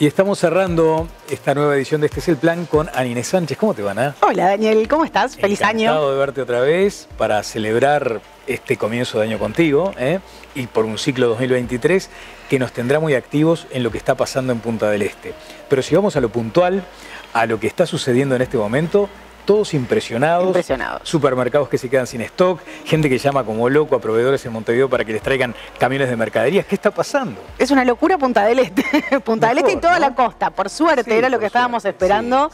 Y estamos cerrando esta nueva edición de Este es el Plan con Anine Sánchez. ¿Cómo te van? Ah? Hola Daniel, ¿cómo estás? Feliz año. Encantado de verte otra vez para celebrar este comienzo de año contigo ¿eh? y por un ciclo 2023 que nos tendrá muy activos en lo que está pasando en Punta del Este. Pero si vamos a lo puntual, a lo que está sucediendo en este momento, todos impresionados. Impresionados. Supermercados que se quedan sin stock, gente que llama como loco a proveedores en Montevideo para que les traigan camiones de mercaderías. ¿Qué está pasando? Es una locura Punta del Este. Punta del Este y toda la costa. Por suerte, era lo que estábamos esperando.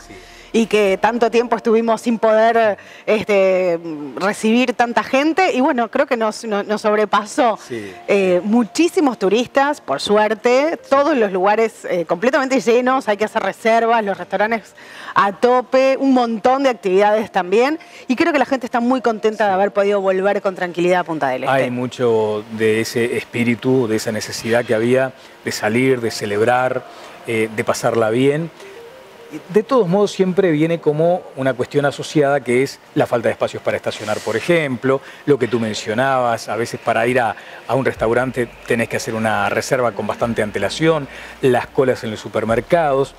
Y que tanto tiempo estuvimos sin poder este, recibir tanta gente. Y bueno, creo que nos, sobrepasó. Eh, muchísimos turistas, por suerte, todos los lugares eh, completamente llenos, hay que hacer reservas, los restaurantes a tope, un montón de actividades también. Y creo que la gente está muy contenta de haber podido volver con tranquilidad a Punta del Este. Hay mucho de ese espíritu, de esa necesidad que había de salir, de celebrar, eh, de pasarla bien de todos modos siempre viene como una cuestión asociada que es la falta de espacios para estacionar, por ejemplo, lo que tú mencionabas, a veces para ir a, un restaurante tenés que hacer una reserva con bastante antelación, las colas en los supermercados.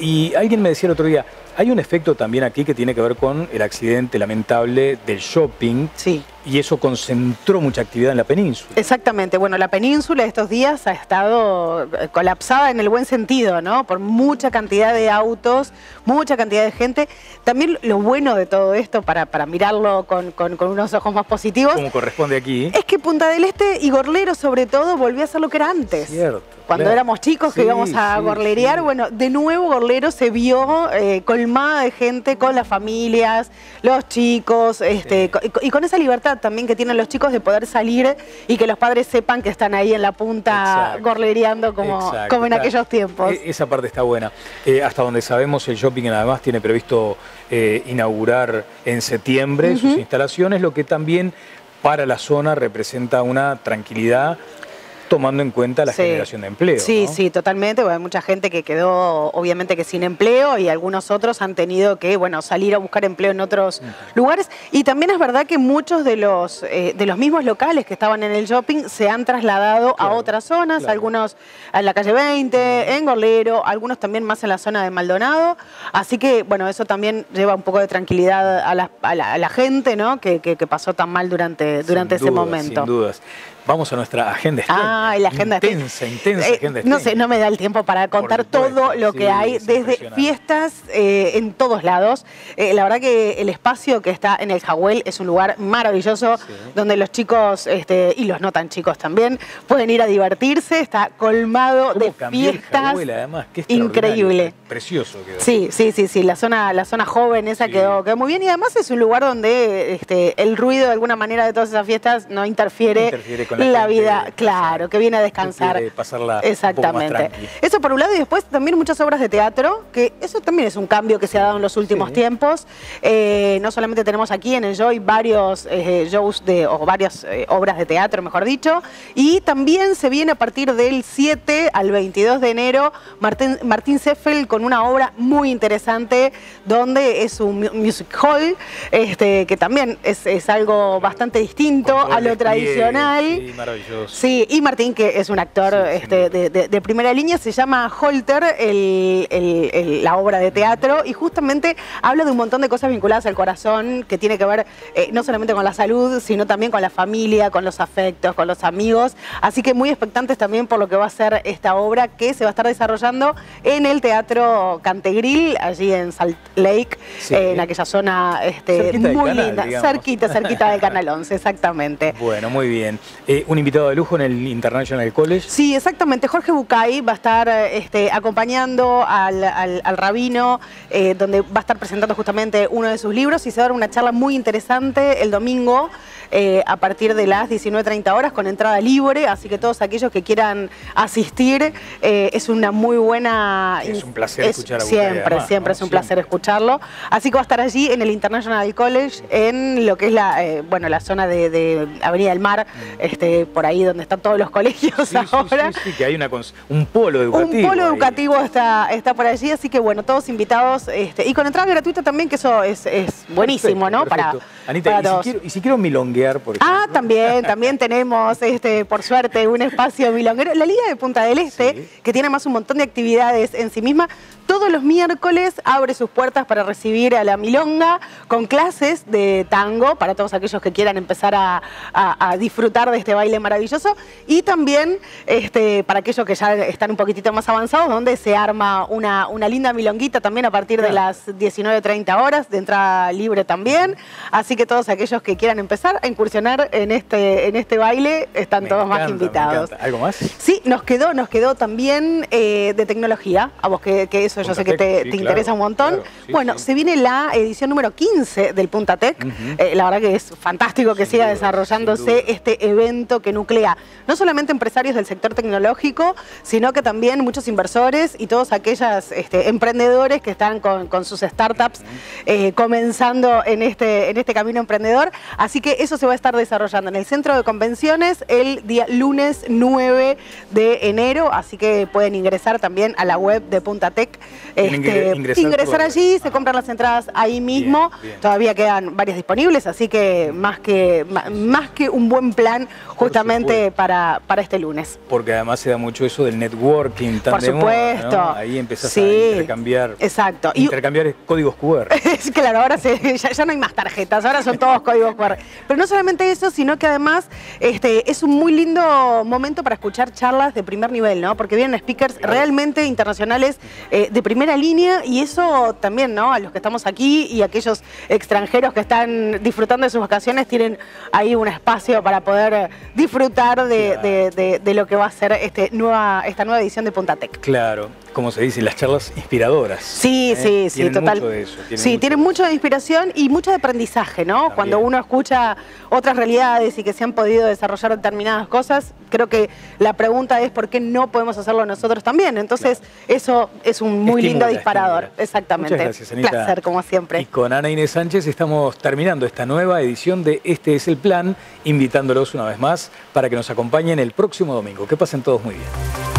Y alguien me decía el otro día, hay un efecto también aquí que tiene que ver con el accidente lamentable del shopping. Sí. Y eso concentró mucha actividad en la península. Exactamente. Bueno, la península estos días ha estado eh, colapsada en el buen sentido, ¿no? Por mucha cantidad de autos, mucha cantidad de gente. También lo bueno de todo esto, para, para mirarlo con, unos ojos más positivos. Como corresponde aquí. Es que Punta del Este y Gorlero, sobre todo, volvió a ser lo que era antes. Cierto. Cuando éramos chicos que íbamos a gorlerear, bueno, de nuevo Gorlero se vio eh, colmada de gente con las familias, los chicos, este, y con esa libertad también que tienen los chicos de poder salir y que los padres sepan que están ahí en la punta gorlereando como, como en aquellos tiempos. E, esa parte está buena. Eh, hasta donde sabemos, el shopping además tiene previsto eh, inaugurar en septiembre sus instalaciones, lo que también para la zona representa una tranquilidad tomando en cuenta la generación de empleo. Sí, sí, totalmente. hay mucha gente que quedó obviamente que sin empleo y algunos otros han tenido que bueno, salir a buscar empleo en otros lugares. Y también es verdad que muchos de los, eh, de los mismos locales que estaban en el shopping se han trasladado a otras zonas, algunos en la calle 20, en Gorlero, algunos también más en la zona de Maldonado. Así que bueno, eso también lleva un poco de tranquilidad a la, gente ¿no? que, pasó tan mal durante, durante ese momento. Sin dudas. Vamos a nuestra agenda Ah, la agenda Intensa, intensa eh, agenda No sé, no me da el tiempo para contar todo lo que hay, desde fiestas eh, en todos lados. Eh, la verdad que el espacio que está en el Jahuel es un lugar maravilloso donde los chicos, este, y los no tan chicos también, pueden ir a divertirse. Está colmado de fiestas. además? Increíble. Precioso quedó. Sí, sí, sí, sí. La zona, la zona joven esa quedó, quedó, muy bien y además es un lugar donde este, el ruido de alguna manera de todas esas fiestas no interfiere, interfiere la, vida, claro, que viene a descansar. pasarla Exactamente. eso por un lado y después también muchas obras de teatro, que eso también es un cambio que se ha dado en los últimos tiempos. Eh, no solamente tenemos aquí en el Joy varios eh, shows de, o varias eh, obras de teatro, mejor dicho, y también se viene a partir del 7 al 22 de enero Martín, Martín Seffel con una obra muy interesante donde es un music hall, este, que también es, algo bastante distinto a lo tradicional. Sí, maravilloso. Sí, y Martín, que es un actor este, de, primera línea, se llama Holter, la obra de teatro, y justamente habla de un montón de cosas vinculadas al corazón, que tiene que ver eh, no solamente con la salud, sino también con la familia, con los afectos, con los amigos. Así que muy expectantes también por lo que va a ser esta obra que se va a estar desarrollando en el Teatro Cantegril, allí en Salt Lake, en aquella zona este, muy linda, cerquita, cerquita del Canal 11, exactamente. Bueno, muy bien. Eh, un invitado de lujo en el International College. Sí, exactamente. Jorge Bucay va a estar este, acompañando al, rabino, eh, donde va a estar presentando justamente uno de sus libros y se va a dar una charla muy interesante el domingo eh, a partir de las 19.30 horas con entrada libre, así que todos aquellos que quieran asistir, es una muy buena... Es un placer escuchar a Siempre, siempre es un placer escucharlo. Así que va a estar allí en el International College, en lo que es la, bueno, la zona de, Avenida del Mar, mm. Este, por ahí donde están todos los colegios ahora. Sí, sí, que hay una, un polo educativo. Un polo educativo está, está por allí, así que bueno, todos invitados. Este, y con entrada gratuita también, que eso es, buenísimo, ¿no? Para, Anita, y, Si quiero, y, si quiero, milonguear por Ah, también, también tenemos, este, por suerte, un espacio milonguero. La Liga de Punta del Este, que tiene más un montón de actividades en sí misma, todos los miércoles abre sus puertas para recibir a la milonga con clases de tango para todos aquellos que quieran empezar a, disfrutar de este baile maravilloso y también este, para aquellos que ya están un poquitito más avanzados, donde se arma una, una linda milonguita también a partir de las 19.30 horas, de entrada libre también. Así que todos aquellos que quieran empezar a incursionar en este, en este baile están todos más invitados. ¿Algo más? Sí, nos quedó, nos quedó también eh, de tecnología, a vos que, que eso yo sé que te, interesa un montón. bueno, se viene la edición número 15 del Punta Tech. Eh, la verdad que es fantástico que siga desarrollándose este evento que nuclea no solamente empresarios del sector tecnológico, sino que también muchos inversores y todos aquellos este, emprendedores que están con, sus startups eh, comenzando en este, en este camino emprendedor. Así que eso se va a estar desarrollando en el centro de convenciones el día lunes 9 de enero. Así que pueden ingresar también a la web de Punta Tech este, ingresar, allí, se compran las entradas ahí mismo. Todavía quedan varias disponibles, así que más que, más que un buen plan justamente para, para este lunes. Porque además se da mucho eso del networking Por supuesto. Ahí empezás a intercambiar, exacto. intercambiar códigos QR. claro, ahora ya, no hay más tarjetas, ahora son todos códigos QR. Pero no solamente eso, sino que además este, es un muy lindo momento para escuchar charlas de primer nivel, ¿no? Porque vienen speakers realmente internacionales eh, de primera línea y eso también, ¿no? A los que estamos aquí y aquellos extranjeros que están disfrutando de sus vacaciones tienen ahí un espacio para poder disfrutar de, lo que va a ser este nueva, esta nueva edición de Punta Tech. Claro, como se dice, las charlas inspiradoras. Sí, ¿eh? sí, sí, total. Mucho de eso, sí, tienen mucho de inspiración y mucho de aprendizaje, ¿no? Cuando uno escucha otras realidades y que se han podido desarrollar determinadas cosas, creo que la pregunta es por qué no podemos hacerlo nosotros también. Entonces, eso es un muy lindo disparador. Exactamente. Muchas gracias, Anita. Placer, como siempre. Y con Ana Inés Sánchez estamos terminando esta nueva edición de Este es el Plan, invitándolos una vez más para que nos acompañen el próximo domingo. Que pasen todos muy bien.